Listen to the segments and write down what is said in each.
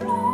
no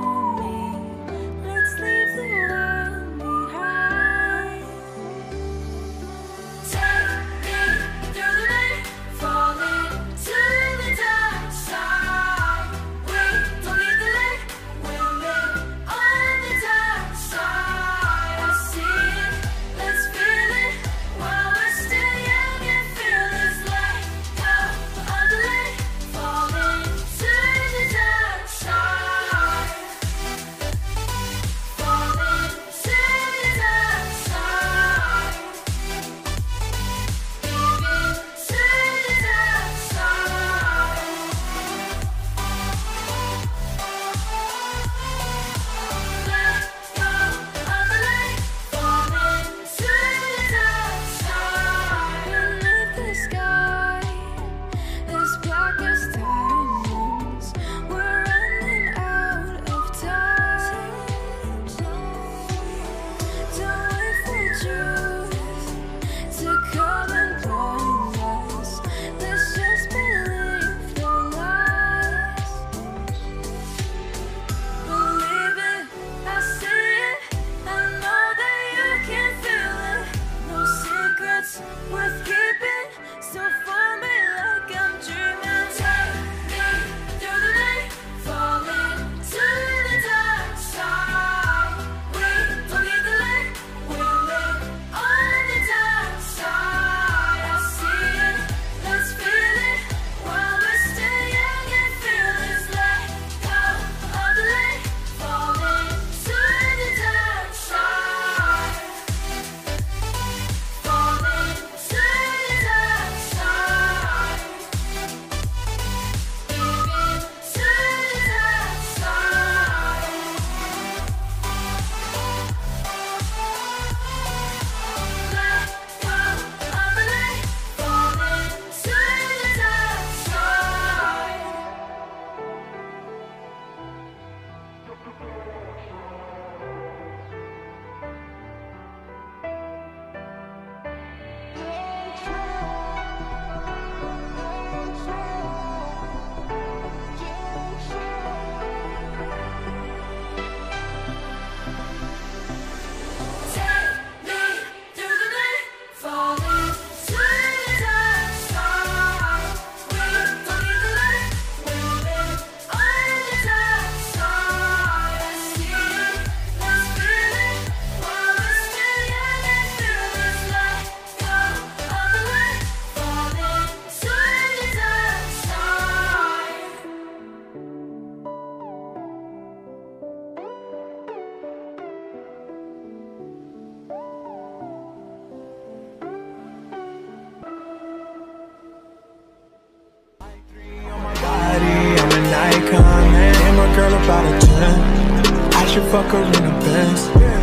should fuck her in a Benz.